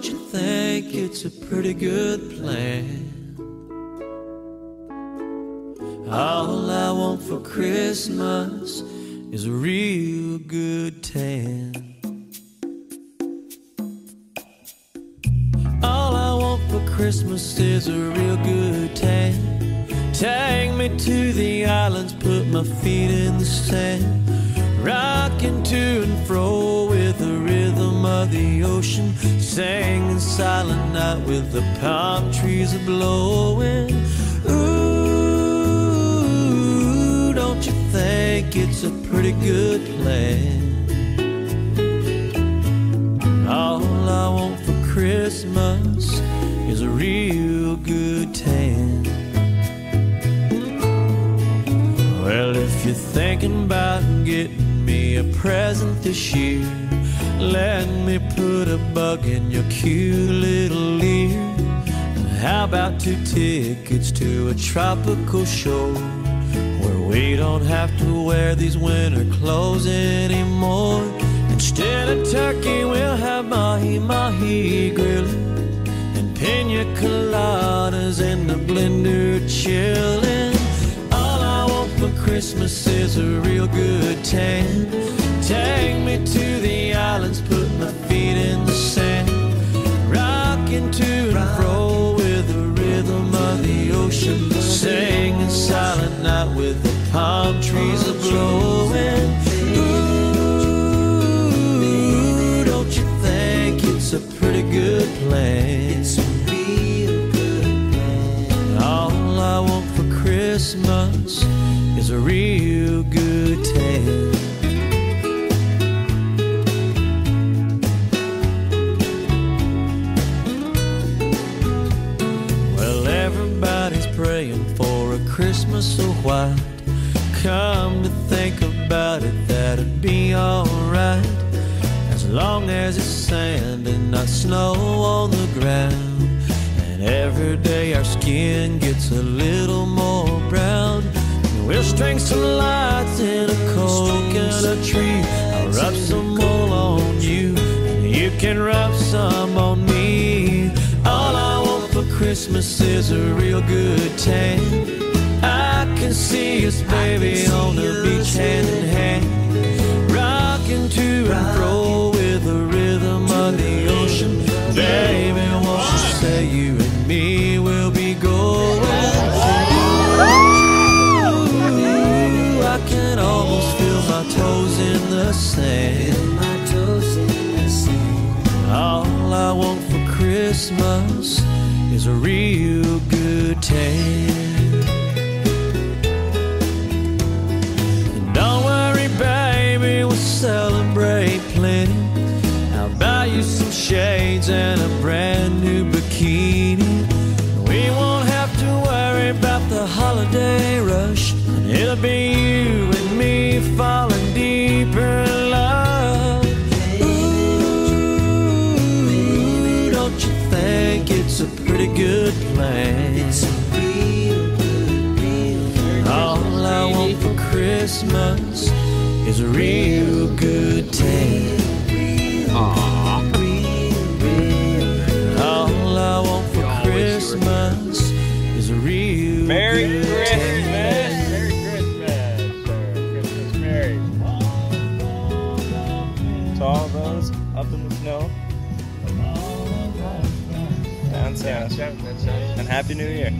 don't you think it's a pretty good plan? All I want for Christmas is a real good tan. All I want for Christmas is a real good tan. Take me to the islands, put my feet in the sand, rocking to and fro of the ocean, singing silent night with the palm trees a blowing. Ooh, don't you think it's a pretty good plan? All I want for Christmas is a real good tan. Well, if you're thinking about getting me a present this year, let me put a bug in your cute little ear. How about two tickets to a tropical show where we don't have to wear these winter clothes anymore? Instead of turkey, we'll have mahi mahi grilling and pina coladas in the blender chilling. All I want for Christmas night with the palm trees a blowing. Ooh, don't you think it's a pretty good plan? It's a real good plan. All I want for Christmas is a real good tan. Well, everybody's praying for Christmas so white. Come to think about it, that'd be alright. As long as it's sand and not snow on the ground. And every day our skin gets a little more brown. We'll string some lights in a coconut tree. I'll rub some wool on you, and you can rub some on me. All I want for Christmas is a real good tan. I can see us, baby, on the beach hand in hand, rocking to and fro with the rhythm of the ocean. Baby, won't you say you and me will be going? Ooh, I can almost feel my toes in the sand. All I want for Christmas is a real good tan. You some shades and a brand new bikini. We won't have to worry about the holiday rush. It'll be you and me falling deeper in love. Ooh, don't you think it's a pretty good plan? It's a real good, real All I want for Christmas is a real good tan. Is real Merry good Christmas! Merry Christmas! Merry Christmas, Merry. To all those up in the snow. Down south. And Happy New Year.